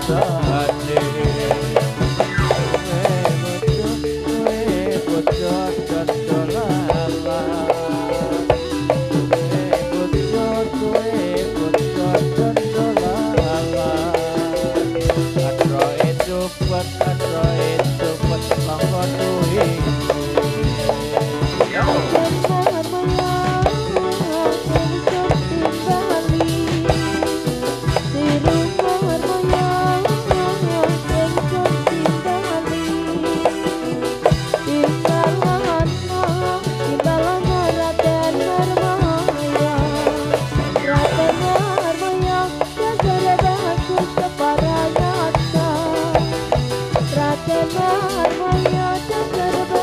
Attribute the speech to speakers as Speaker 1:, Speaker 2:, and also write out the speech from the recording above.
Speaker 1: Sahaja.
Speaker 2: Sarvaya Tatarva